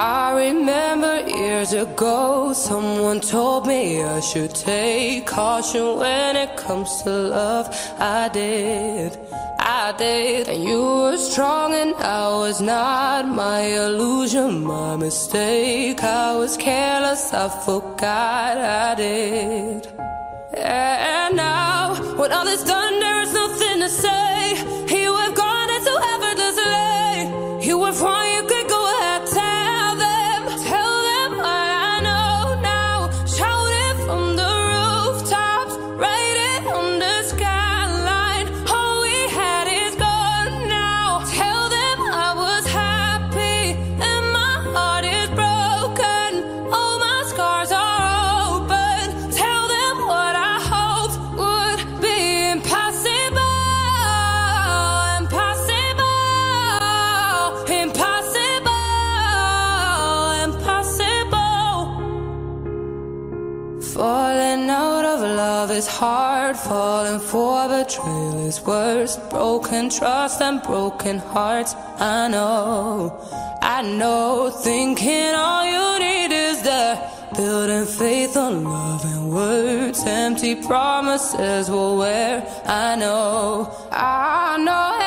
I remember years ago, someone told me I should take caution when it comes to love. I did, I did. And you were strong and I was not. My illusion, my mistake. I was careless, I forgot I did. And now, when all is done, there is nothing to say. Hard, falling for betrayal is worse. Broken trust and broken hearts, I know, I know. Thinking all you need is that. Building faith on love and words, empty promises will wear. I know, I know,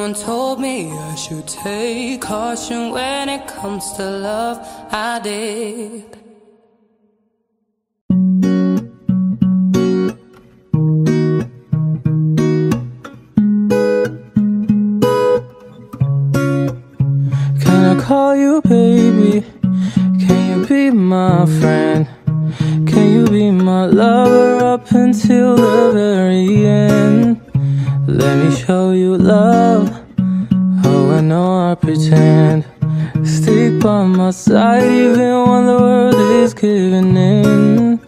someone told me I should take caution when it comes to love. I did. Can I call you baby? Can you be my friend? Can you be my lover up until the very end? Let me show you love. Pretend Stick by my side even when the world is giving in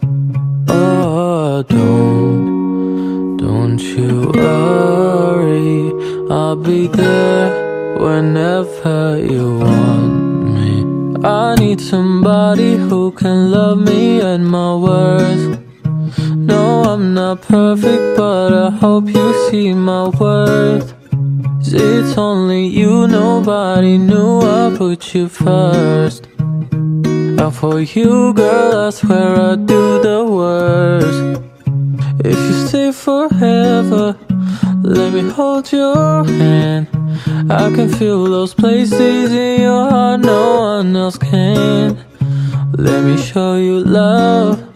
Oh, don't, don't you worry I'll be there whenever you want me. I need somebody who can love me at my worst. No, I'm not perfect, but I hope you see my worth. It's only you, nobody knew I put you first. And for you, girl, I swear I do the worst. If you stay forever, let me hold your hand. I can feel those places in your heart no one else can. Let me show you love.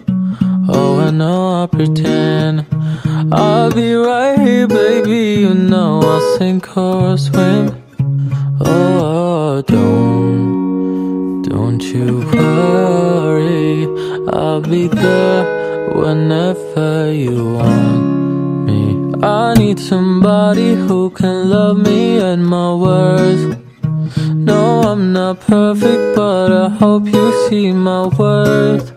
Oh, I know I pretend. I'll be right here, baby. You know I'll sink or swim. Oh, don't, don't you worry. I'll be there whenever you want me. I need somebody who can love me at my worst. No, I'm not perfect, but I hope you see my worth.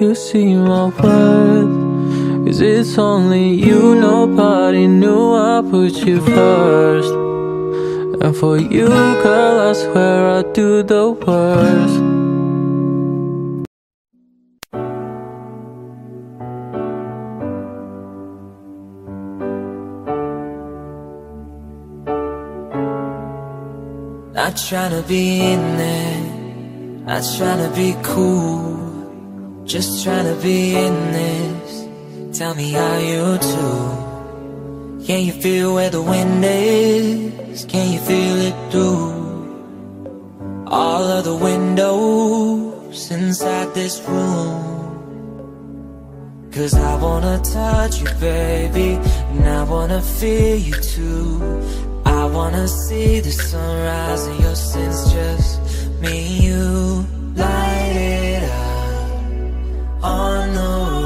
you see my worth. Cause it's only you, nobody knew I put you first. And for you, girl, I swear I'd do the worst. Not trying to be in there, Not trying to be cool, just trying to be in this. Tell me how you do. Can you feel where the wind is? Can you feel it through all of the windows inside this room? Cause I wanna touch you, baby, and I wanna feel you too. I wanna see the sunrise and your sins just me and you light it on the run.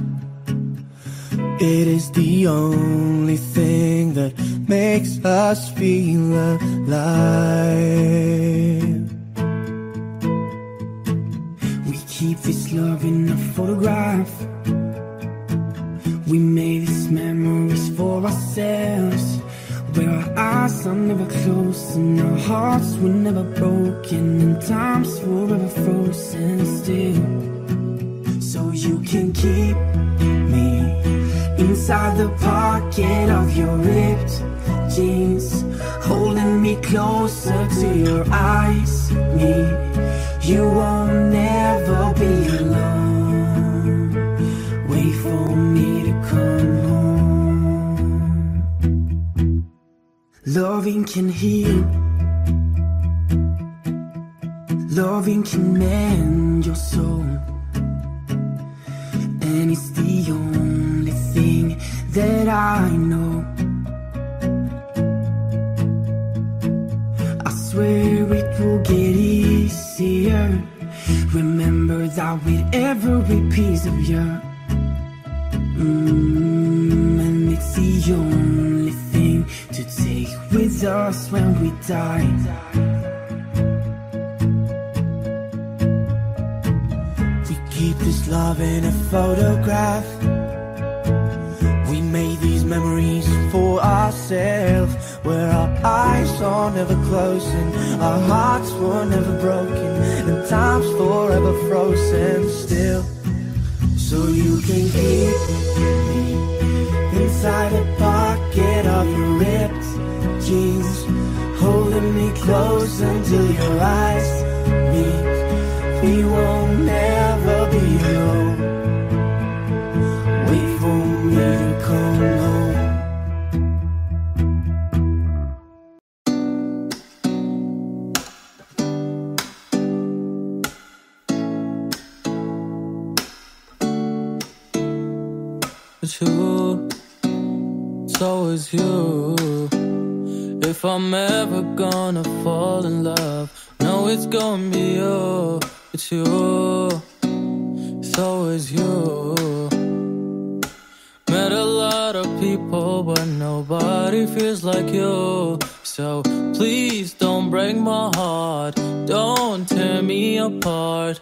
It is the only thing that makes us feel alive. We keep this love in a photograph. We made these memories for ourselves. Where our eyes are never closed and our hearts were never broken and time's forever frozen still. So you can keep inside the pocket of your ripped jeans, holding me closer to your eyes. Me, you won't never be alone. Wait for me to come home. Loving can heal. Loving can mend your soul. I know. I swear it will get easier. Remember that with every piece of you. Mm, and it's the only thing to take with us when we die. We keep this love in a photograph. Ourselves Where our eyes are never closing Our hearts were never broken And time's forever frozen still. So you can keep me Inside the pocket of your ripped jeans Holding me close until your eyes meet. We will never be alone I'm ever gonna fall in love, no, it's gonna be you. It's you, it's always you. Met a lot of people, but nobody feels like you. So please don't break my heart, don't tear me apart.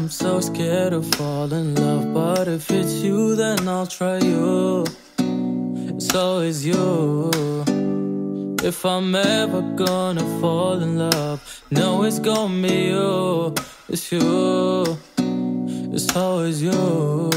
I'm so scared to fall in love, but if it's you, then I'll try you. It's always you. If I'm ever gonna fall in love, no, it's gonna be you. It's you. It's always you.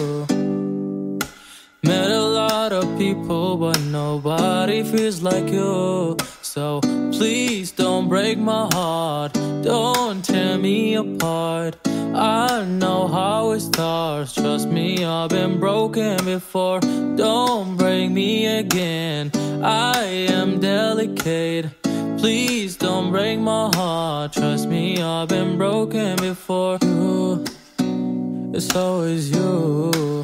Met a lot of people, but nobody feels like you. So please don't break my heart. Don't tear me apart. I know how it starts. Trust me, I've been broken before. Don't break me again. I am delicate. Please don't break my heart. Trust me, I've been broken before. You, it's always you.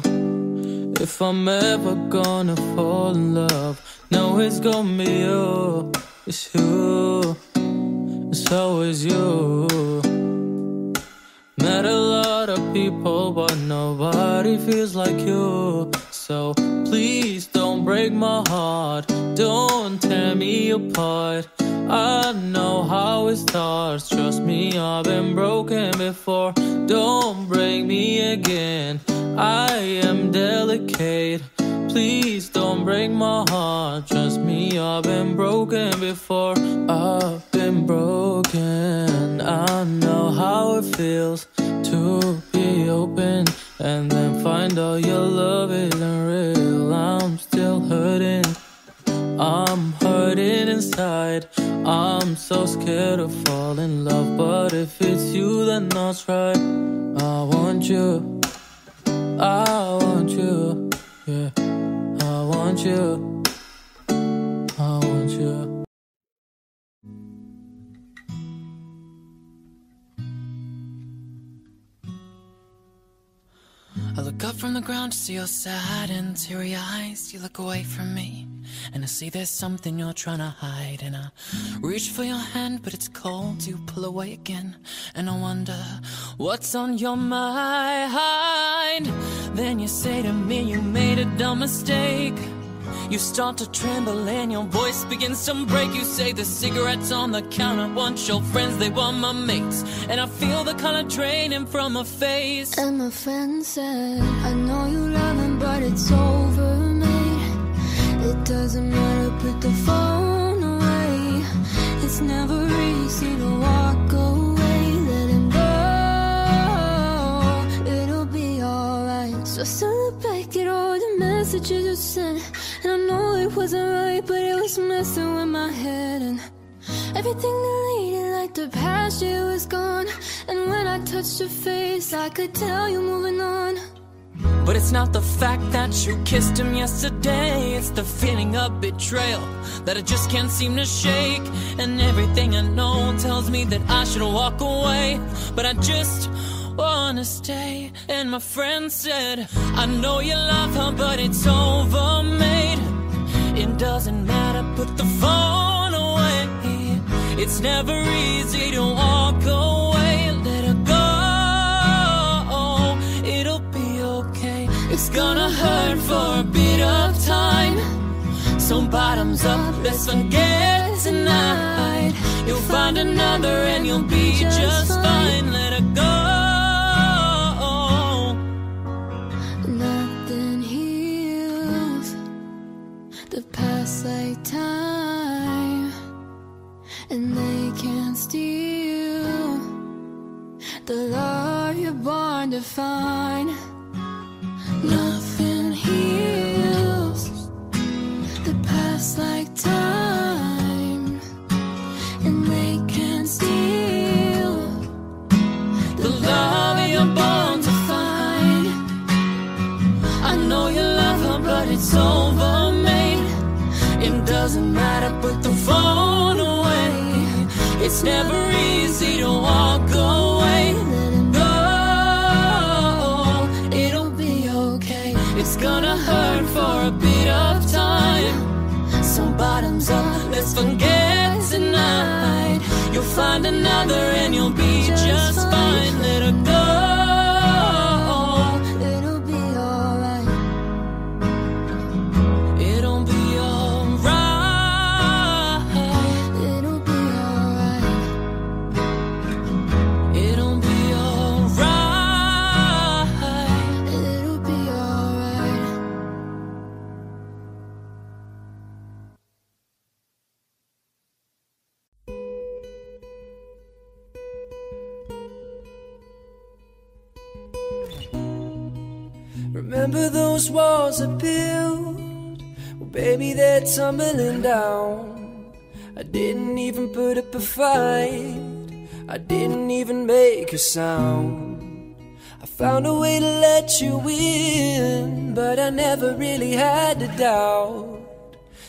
If I'm ever gonna fall in love, no, it's gonna be you. It's you. It's always you. Met a lot of people, but nobody feels like you. So please don't break my heart. Don't tear me apart. I know how it starts. Trust me, I've been broken before. Don't break me again. I am delicate. Please don't break my heart. Trust me, I've been broken before. I've been broken. I know how it feels to be open and then find all your I'm so scared to fall in love. But if it's you, then that's right. I want you. I want you. Yeah. I want you. I want you. I look up from the ground to see your sad and teary eyes. You look away from me, and I see there's something you're trying to hide. And I reach for your hand, but it's cold. You pull away again, and I wonder what's on your mind. Then you say to me, You made a dumb mistake. You start to tremble and your voice begins to break. You say the cigarettes on the counter want your friends, they want my mates. And I feel the color draining from my face. And my friend said, I know you love him, but it's over, doesn't matter, put the phone away. It's never easy to walk away, let him go. It'll be alright. So celebrate all the messages you sent. And I know it wasn't right, but it was messing with my head. And everything deleted like the past year was gone. And when I touched your face, I could tell you moving on. But it's not the fact that you kissed him yesterday, it's the feeling of betrayal that I just can't seem to shake. And everything I know tells me that I should walk away, but I just wanna stay. And my friend said, I know you love her, but it's over, mate. It doesn't matter, put the phone away. It's never easy to walk away. It's gonna hurt for a bit of time. So bottoms up, let's forget tonight. You'll find another and you'll be just fine. Let her go. Nothing heals the past like time, and they can't steal the love you're born to find. It's never easy to walk away. Let it go, it'll be okay. It's gonna hurt for a bit of time. So bottoms up, let's forget tonight. You'll find another and you'll Remember those walls I built? Well, baby, they're tumbling down. I didn't even put up a fight. I didn't even make a sound. I found a way to let you in, but I never really had a doubt.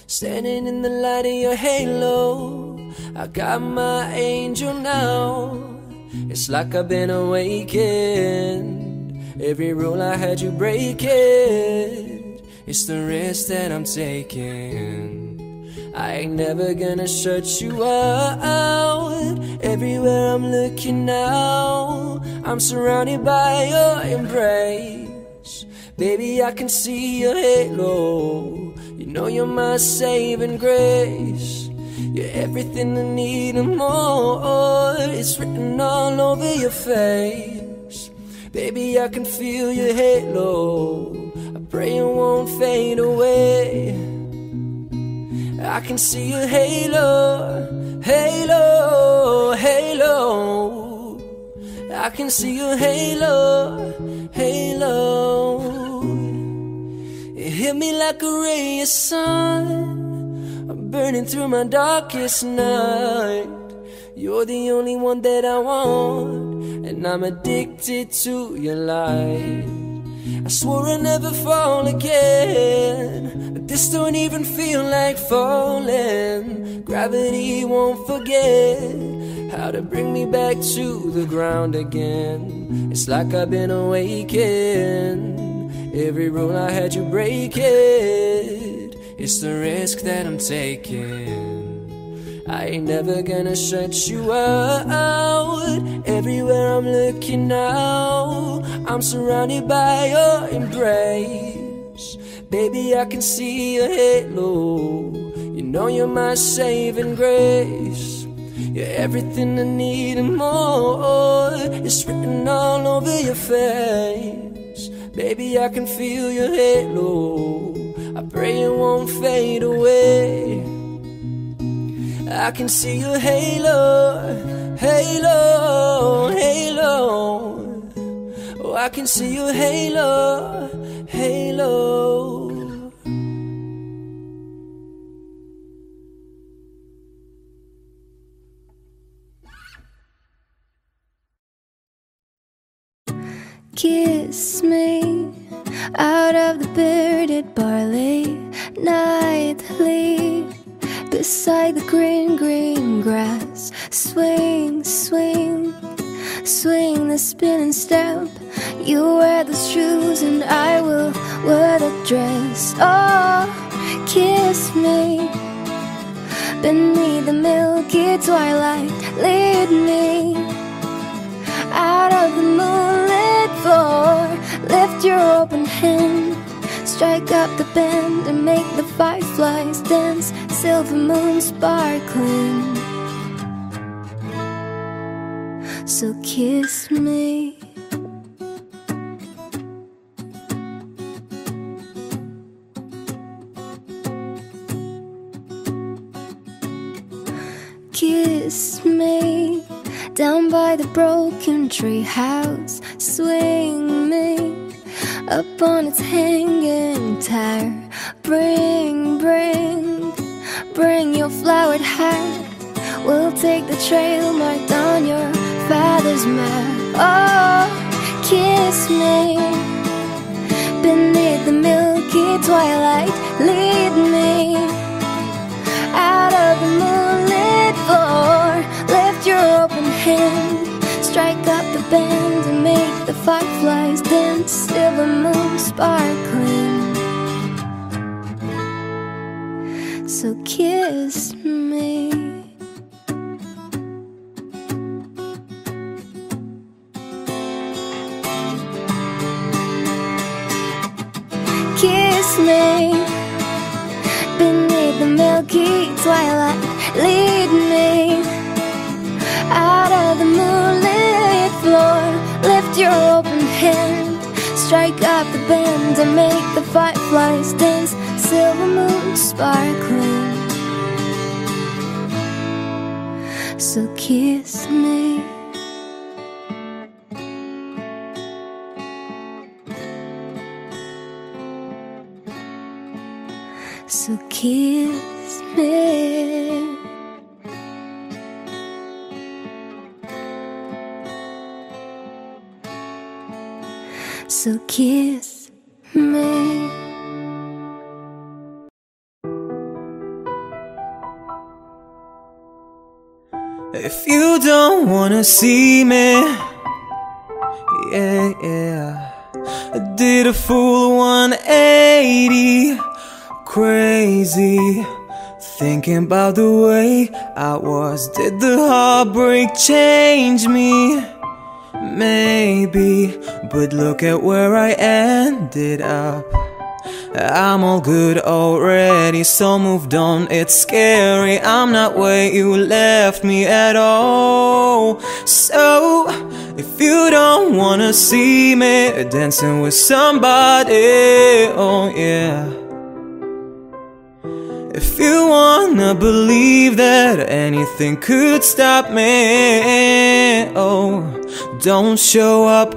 Standing in the light of your halo, I got my angel now. It's like I've been awakened. Every rule I had you break it. It's the risk that I'm taking. I ain't never gonna shut you out. Everywhere I'm looking now, I'm surrounded by your embrace. Baby, I can see your halo. You know you're my saving grace. You're everything I need and more. It's written all over your face. Baby, I can feel your halo. I pray it won't fade away. I can see your halo, halo, halo. I can see your halo, halo. It hit me like a ray of sun. I'm burning through my darkest night. You're the only one that I want, and I'm addicted to your light. I swore I'd never fall again, but this don't even feel like falling. Gravity won't forget how to bring me back to the ground again. It's like I've been awakened. Every rule I had you break it. It's the risk that I'm taking. I ain't never gonna shut you out. Everywhere I'm looking now, I'm surrounded by your embrace. Baby, I can see your halo. You know you're my saving grace. You're everything I need and more. It's written all over your face. Baby, I can feel your halo. I pray it won't fade away. I can see your halo, halo, halo. Oh, I can see your halo, halo. Kiss me out of the bearded barley nightly beside the green, green grass. Swing, swing, swing the spinning step. You wear those shoes, and I will wear the dress. Oh, kiss kiss me beneath the milky twilight. Lead me out of the moonlit floor. Lift your open hand, strike up the band, and make the fireflies dance. Silver moon sparkling. So kiss me. Kiss me down by the broken tree house. Swing me up on its hanging tire. Bring, bring, bring your flowered hat. We'll take the trail marked on your father's map. Oh, kiss me beneath the milky twilight. Lead me out of the moonlit floor. Lift your open hand, strike up the band, fireflies dance. Silver moon sparkling. So kiss me. Kiss me beneath the milky twilight. Lead me out of the moonlit floor. Your open hand, strike up the band, and make the fireflies dance. Silver moon sparkling. So kiss me. So kiss me. So kiss me. If you don't wanna see me, yeah, yeah. I did a full 180, crazy. Thinking about the way I was. Did the heartbreak change me? Maybe, but look at where I ended up. I'm all good already, so moved on. It's scary, I'm not where you left me at all. So, if you don't wanna see me dancing with somebody, oh yeah. If you wanna believe that anything could stop me, oh, don't show up,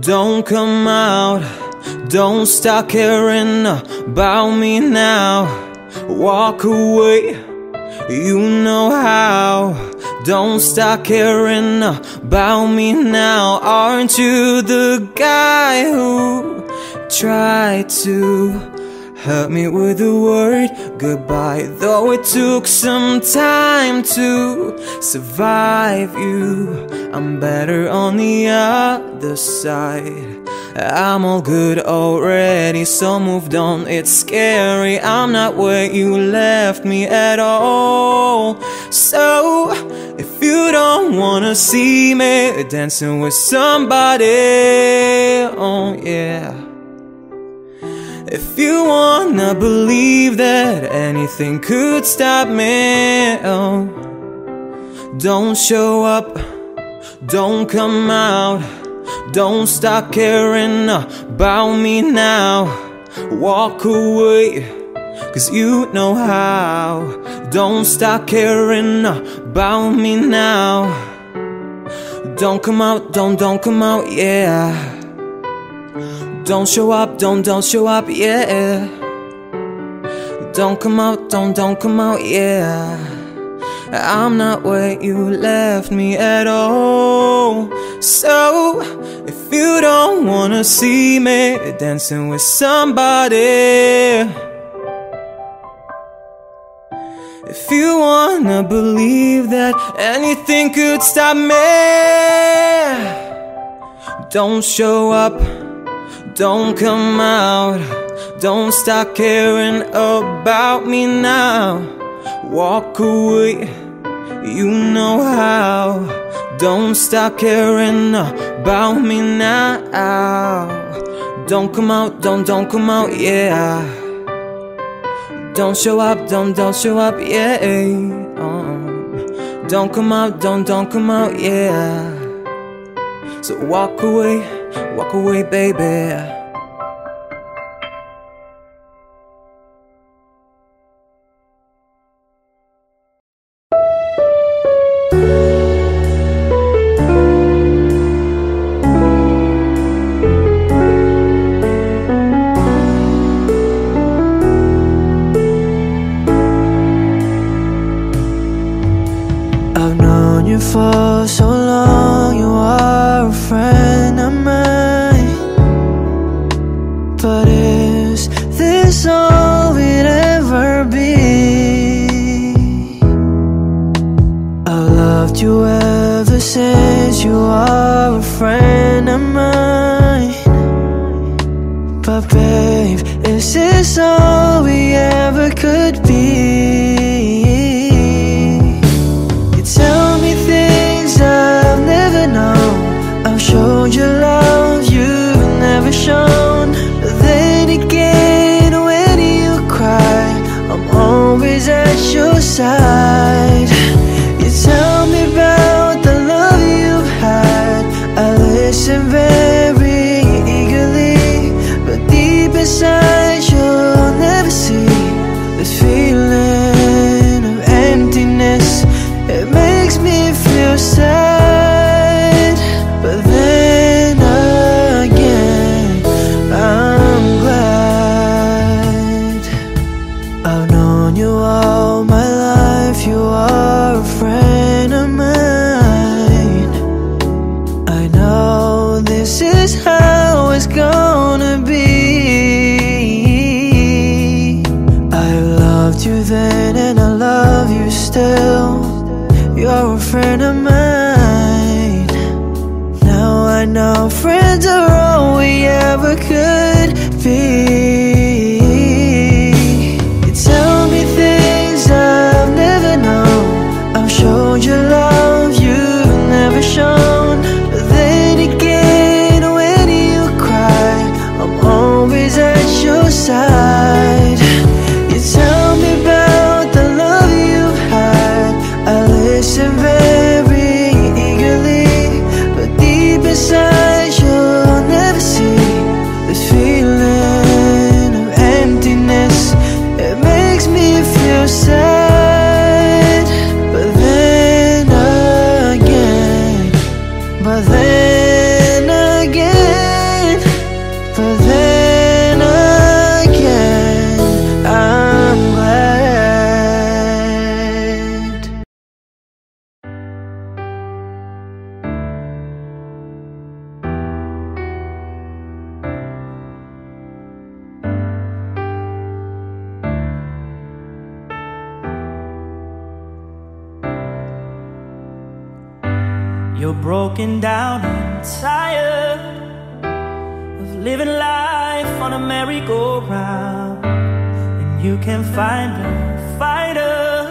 don't come out. Don't start caring about me now. Walk away, you know how. Don't start caring about me now. Aren't you the guy who tried to hurt me with the word goodbye? Though it took some time to survive you, I'm better on the other side. I'm all good already, so moved on. It's scary, I'm not where you left me at all. So, if you don't wanna see me dancing with somebody, oh yeah. If you wanna believe that anything could stop me, oh, don't show up, don't come out. Don't start caring about me now. Walk away, cause you know how. Don't start caring about me now. Don't come out, don't, don't come out, yeah. Don't show up, don't, don't show up, yeah. Don't come out, don't, don't come out, yeah. I'm not where you left me at all. So, if you don't wanna see me dancing with somebody, if you wanna believe that anything could stop me, don't show up, don't come out. Don't stop caring about me now. Walk away. You know how. Don't stop caring about me now. Don't come out, don't, don't come out, yeah. Don't show up, don't, don't show up, yeah. Uh-uh. Don't come out, don't, don't come out, yeah. So walk away. Walk away, baby. all we ever could be. can't find a fighter,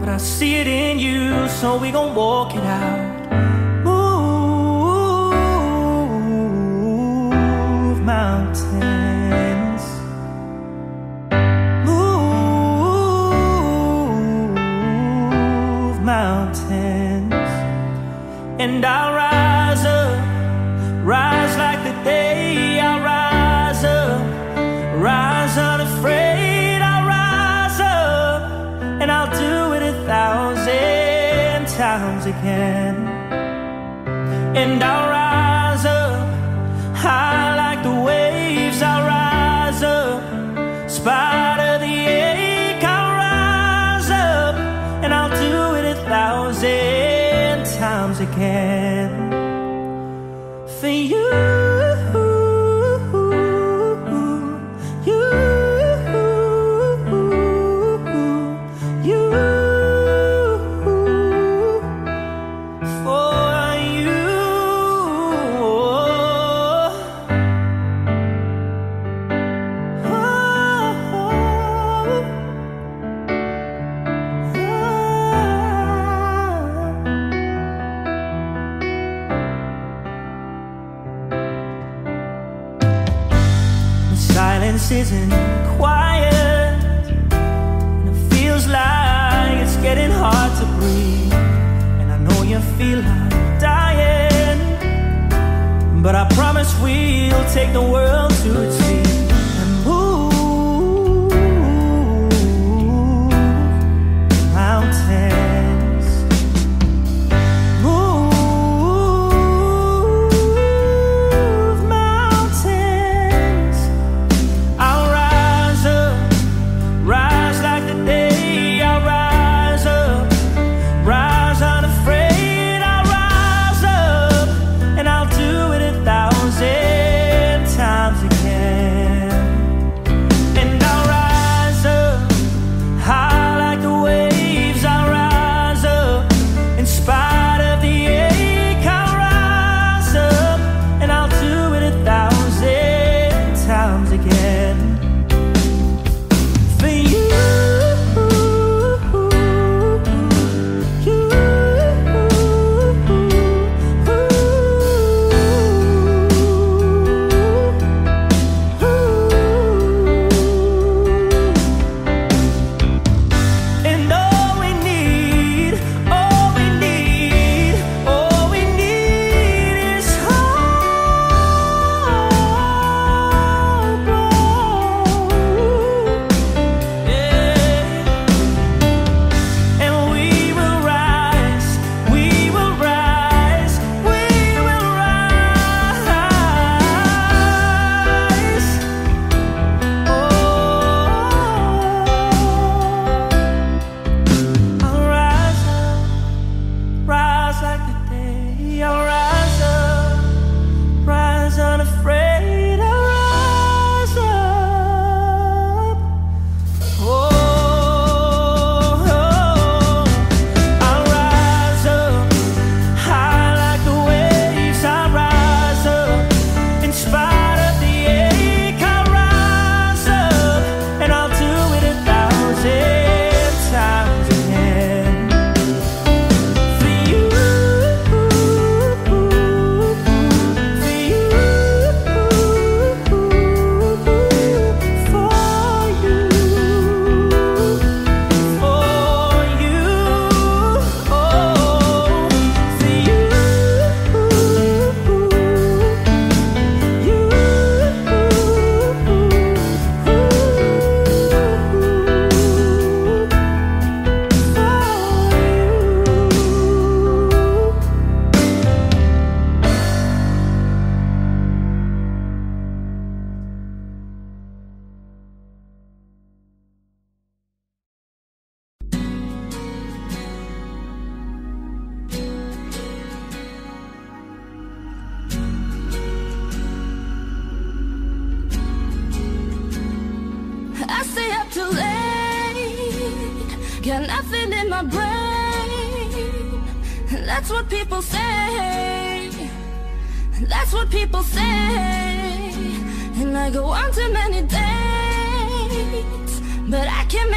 but I see it in you, so we gon' walk it out. Move mountains, move mountains, and I'll ride. again. And I'll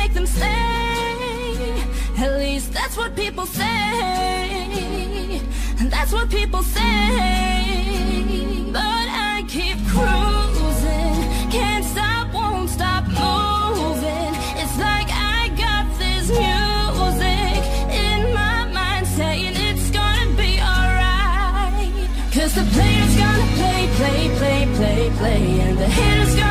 make them stay. At least that's what people say. and That's what people say. But I keep cruising. Can't stop, won't stop moving. It's like I got this music in my mind saying it's gonna be alright. Cause the player's gonna play, play, play, play, play. And the hitter's gonna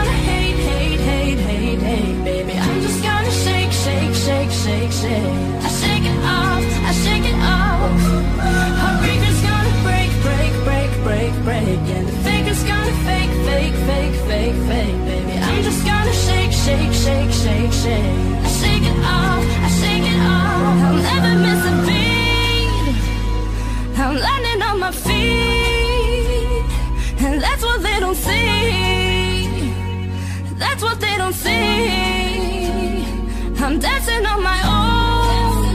fake, fake, baby. I'm just gonna shake, shake, shake, shake, shake. I shake it off, I shake it off. I'll never miss a beat. I'm landing on my feet, and that's what they don't see. That's what they don't see. I'm dancing on my own.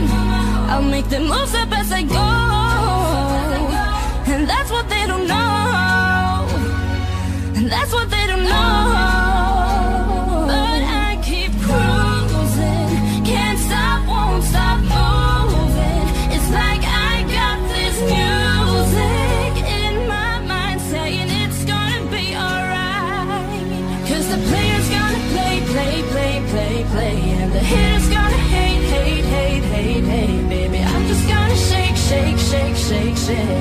I'll make the moves up as I go, and that's what they don't know. And that's what they shake.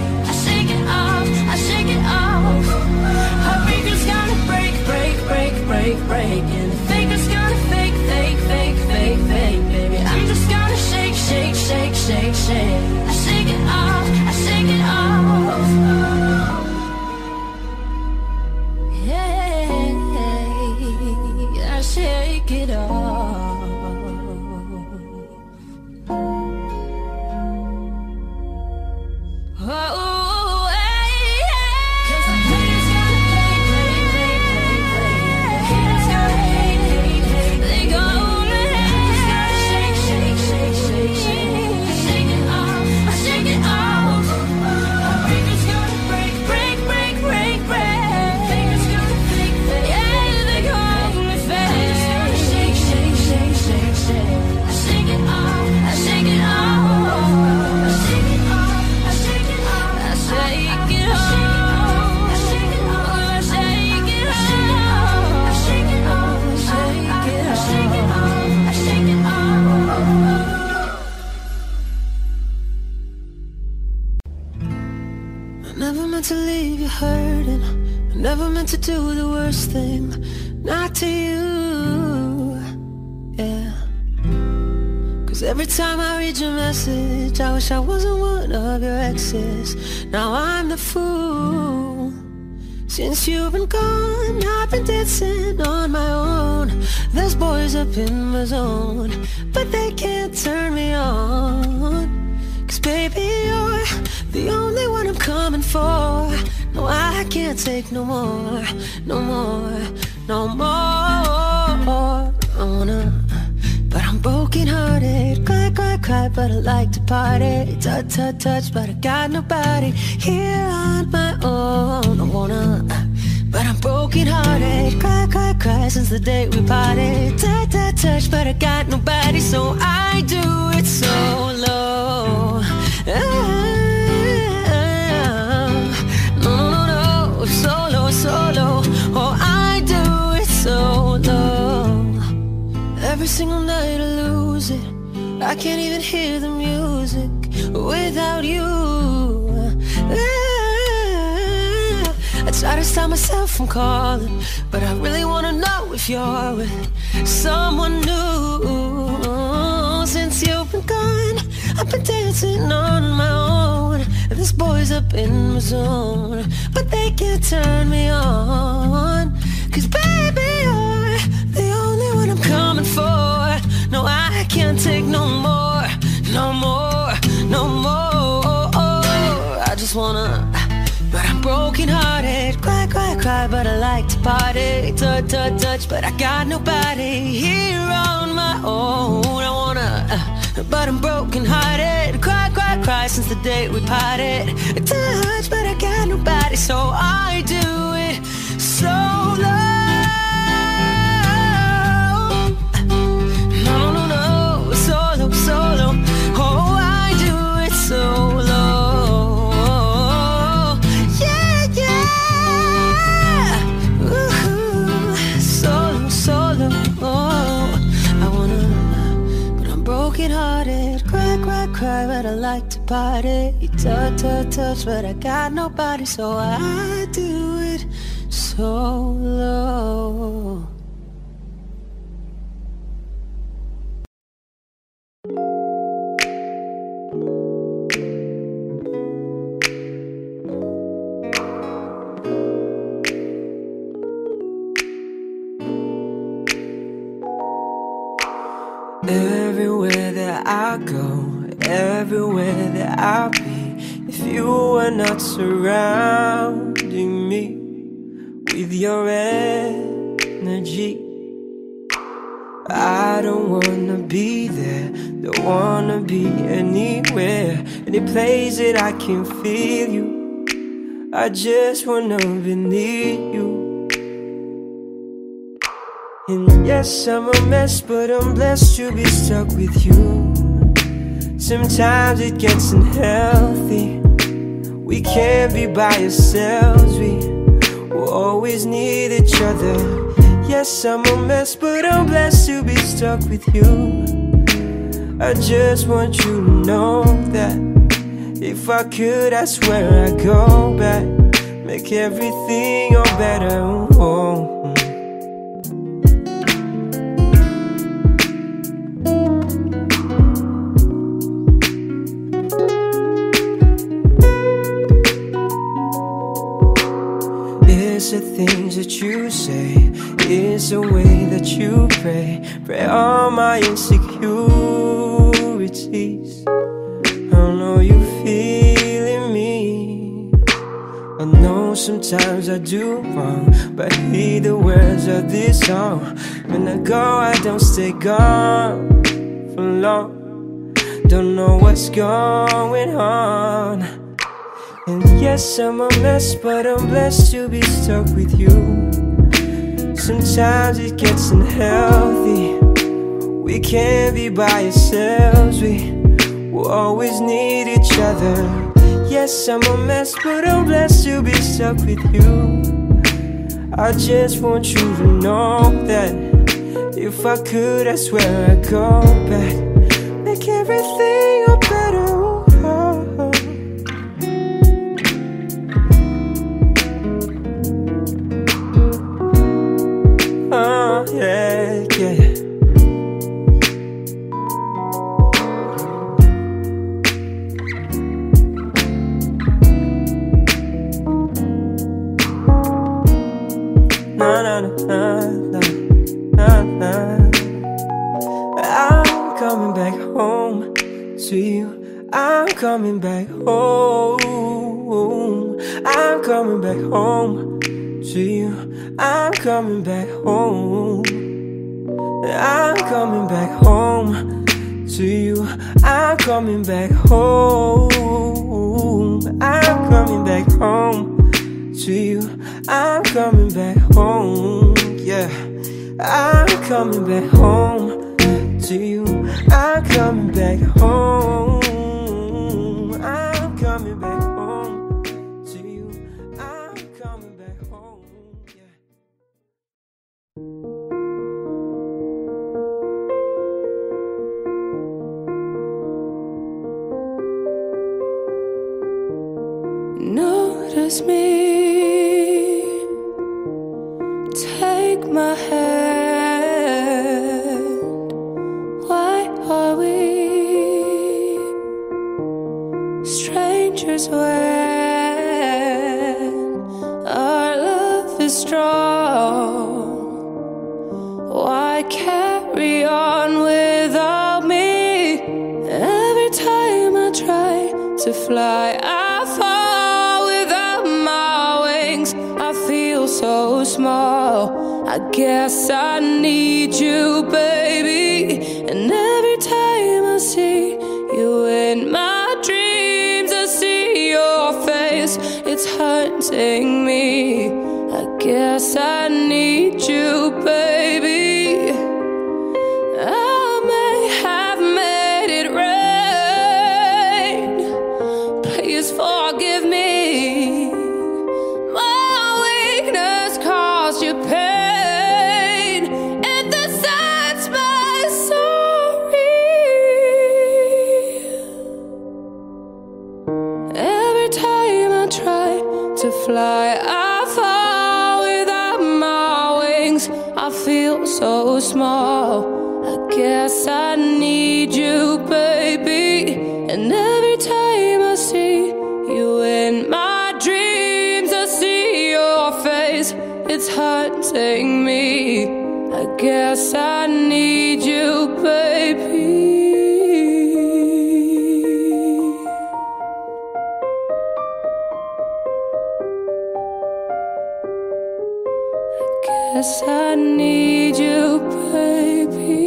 Exes. Now I'm the fool. Since you've been gone, I've been dancing on my own. There's boys up in my zone, but they can't turn me on. Cause baby, you're the only one I'm coming for. No, I can't take no more, no more, no more. Party. Touch, but I got nobody here on my own. I wanna, but I'm broken hearted. Cry, cry, cry since the day we parted. Touch, touch, touch, but I got nobody, so I do it solo. No, no, no, no, solo, solo. Oh, I do it solo. Every single night I lose it. I can't even hear the music without you. I try to stop myself from calling, but I really wanna know if you're with someone new. Since you've been gone, I've been dancing on my own. This boy's up in my zone, but they can't turn me on. Cry, but I like to party. Touch, touch, touch, but I got nobody here on my own. I wanna, uh, but I'm broken hearted. Cry, cry, cry since the day we parted. Touch, but I got nobody, so I do it like to party. Touch, touch, touch, but I got nobody, so I do it solo. Everywhere that I go, everywhere that I'll be, if you were not surrounding me with your energy, I don't wanna be there, don't wanna be anywhere, any place that I can feel you. I just wanna be near you. And yes, I'm a mess, but I'm blessed to be stuck with you. Sometimes it gets unhealthy. We can't be by ourselves, we will always need each other. Yes, I'm a mess, but I'm blessed to be stuck with you. I just want you to know that If I could, I swear I'd go back, make everything all better. Oh. That you say, it's the way that you pray, pray all my insecurities. I know you feeling me. I know sometimes I do wrong, but hear the words of this song. When I go, I don't stay gone for long. Don't know what's on. Yes, I'm a mess, but I'm blessed to be stuck with you. Sometimes it gets unhealthy. We can't be by ourselves, we will always need each other. Yes, I'm a mess, but I'm blessed to be stuck with you. I just want you to know that if I could, I swear I'd go back, love? Why carry on without me? Every time I try to fly, I fall without my wings. I feel so small. I guess I need you, baby. And every time I see you in my dreams, I see your face. It's haunting me. I haunting me. I guess I need you, baby. Guess I need you, baby.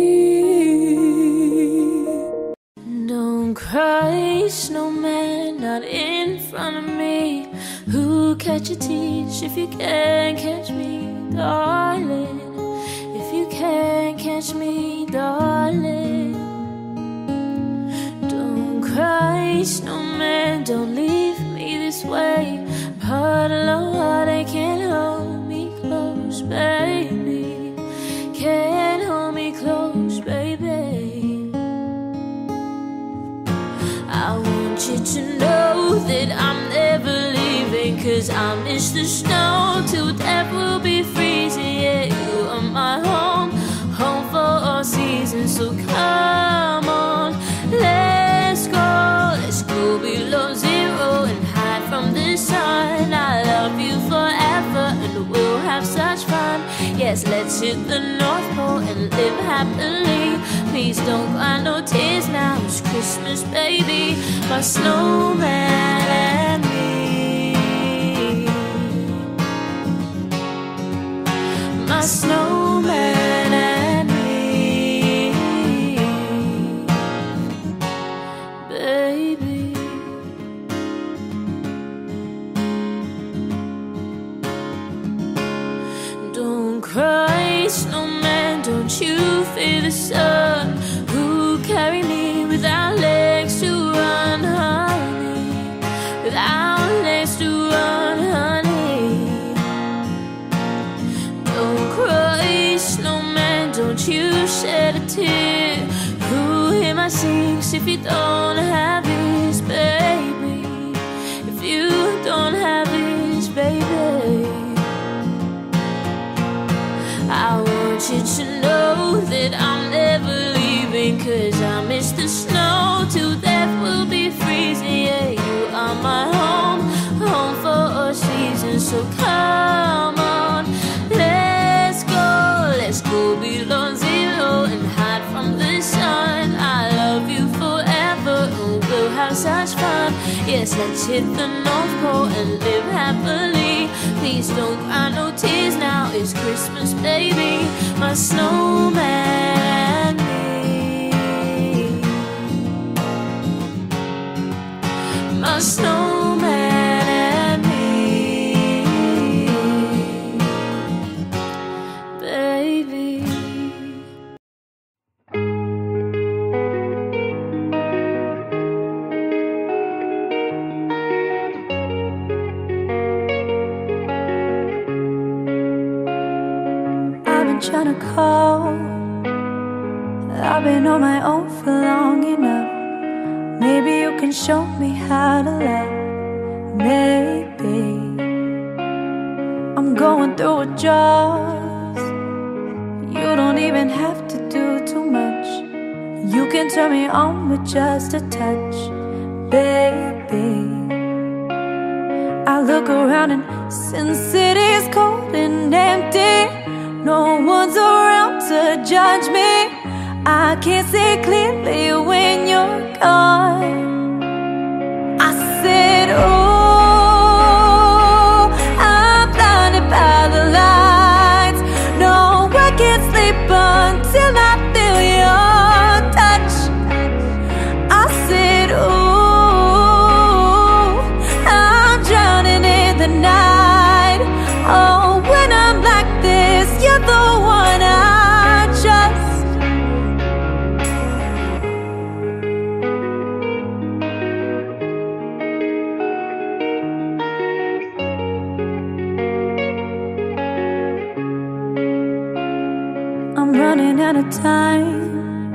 Don't cry, snowman, not in front of me. Who catch a teach if you can't catch me, darling? If you can't catch me, darling. Don't cry, snowman, don't leave me this way. I'm they can't hold me close, baby. Can't hold me close, baby. I want you to know that I'm never leaving. Cause I miss the snow Yes, let's hit the North Pole and live happily. Please don't cry no tears now. It's Christmas, baby. My snowman So come on, let's go. Let's go below zero and hide from the sun. I love you forever. And we'll have such fun. Yes, let's hit the North Pole and live happily. Please don't cry no tears now. It's Christmas, baby. My snowman me My snowman with just a touch, baby. I look around and since it is cold and empty, no one's around to judge me. I can't see clearly when you're gone. Out of time.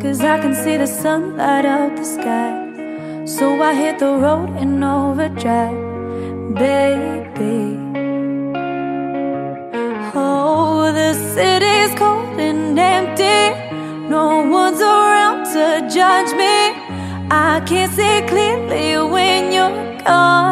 Cause I can see the sun light up the sky. So I hit the road in overdrive, baby. Oh, the city's cold and empty. No one's around to judge me. I can't see clearly when you're gone.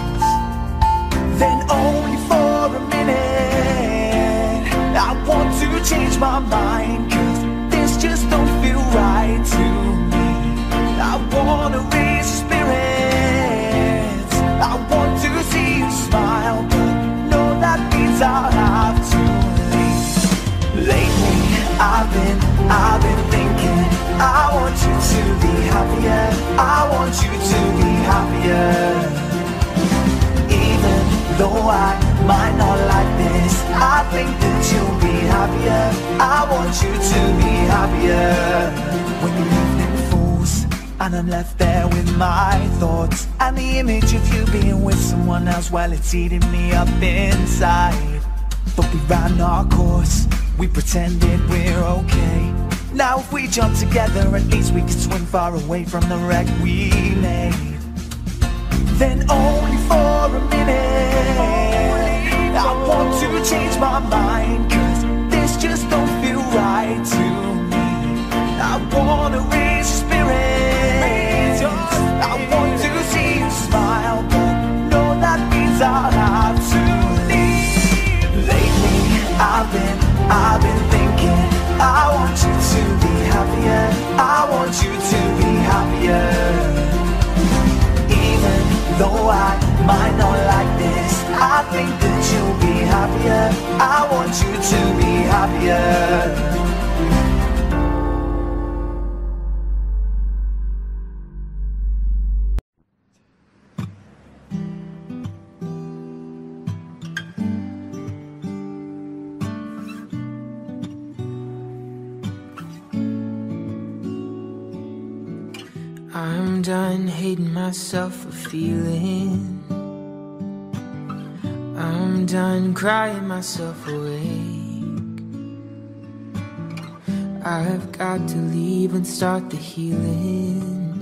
Change my mind Cause this just don't feel right to me. I wanna raise spirits. I want to see you smile But no, that means I'll have to leave Lately I've been, I've been thinking I want you to be happier. I want you to be happier. Even though I might not like this I think that you'll be happier. I want you to be happier. When the evening falls And I'm left there with my thoughts And the image of you being with someone else Well, it's eating me up inside. But we ran our course. We pretended we're okay. Now if we jump together At least we can swim far away from the wreck we made. Then only for a minute want to change my mind Cause this just don't feel right to me. I wanna raise your spirits I want to see you smile But no, that means I'll have to leave. Lately I've been, I've been thinking I want you to be happier. I want you to be happier. Even though I might not like this I think that you'll be happier I want you to be happier I'm done hating myself for feeling. Done crying myself awake. I've got to leave and start the healing.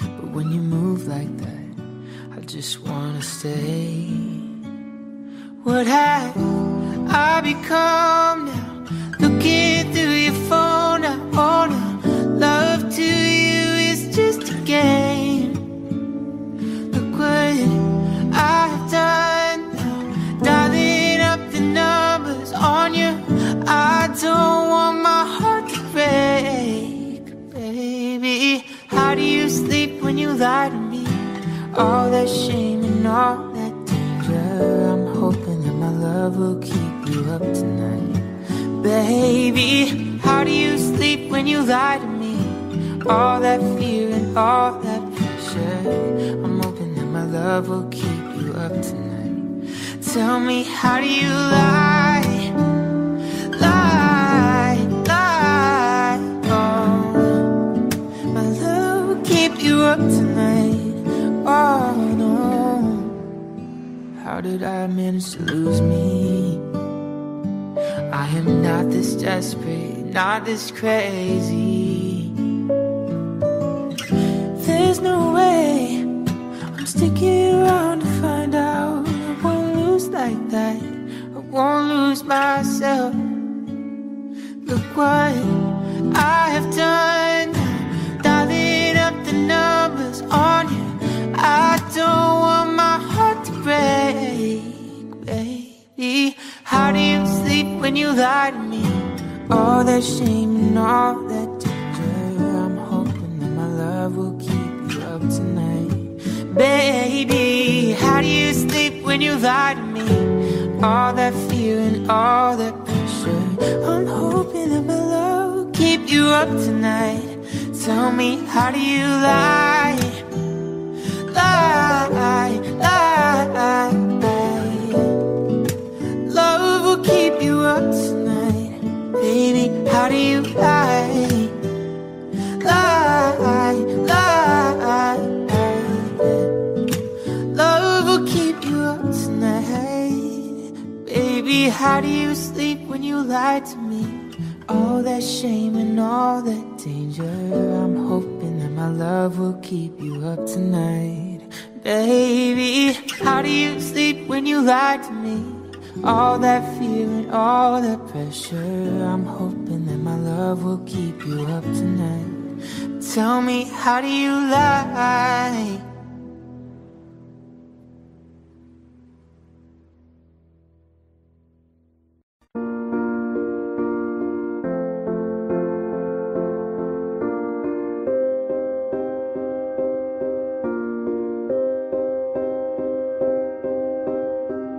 But when you move like that, I just wanna stay. What have I become now? Looking All that shame and all that danger. I'm hoping that my love will keep you up tonight. Baby, how do you sleep when you lie to me? All that fear and all that pressure. I'm hoping that my love will keep you up tonight. Tell me, how do you lie? Lie, lie. Oh, my love will keep you up tonight. Did I manage to lose me? I am not this desperate, not this crazy. There's no way I'm sticking around to find out. I won't lose like that. I won't lose myself. Look what I have done, when you lie to me? All that shame and all that danger. I'm hoping that my love will keep you up tonight, baby. How do you sleep when you lie to me? All that fear and all that pressure. I'm hoping that my love will keep you up tonight. Tell me, how do you lie? Lie, lie, lie. Baby, how do you lie? Lie, lie Love will keep you up tonight Baby, how do you sleep when you lie to me? All that shame and all that danger I'm hoping that my love will keep you up tonight Baby, how do you sleep when you lie to me? All that fear and all that pressure. I'm hoping that my love will keep you up tonight. Tell me, how do you lie?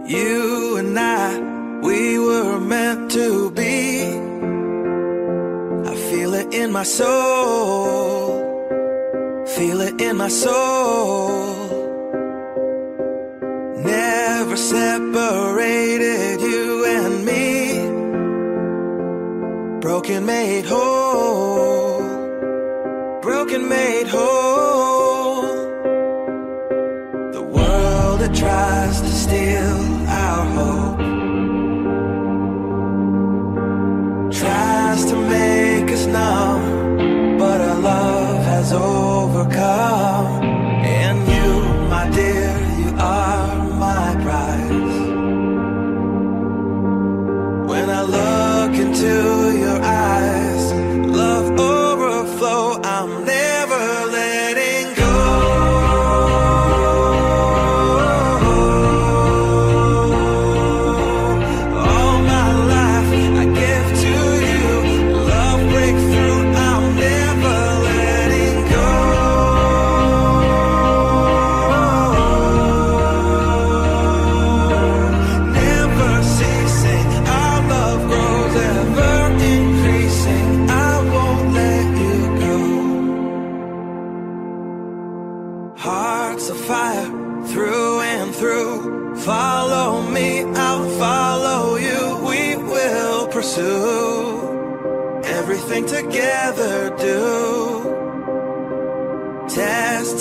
You my soul. Feel it in my soul. Never separated you and me. Broken made whole. Broken made whole.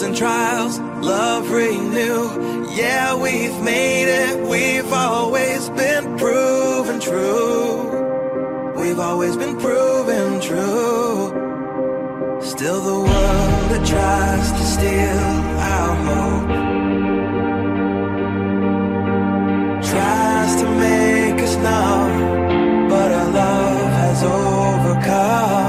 And trials, love renew. Yeah, we've made it. We've always been proven true. We've always been proven true. Still the world that tries to steal our hope Tries to make us numb But our love has overcome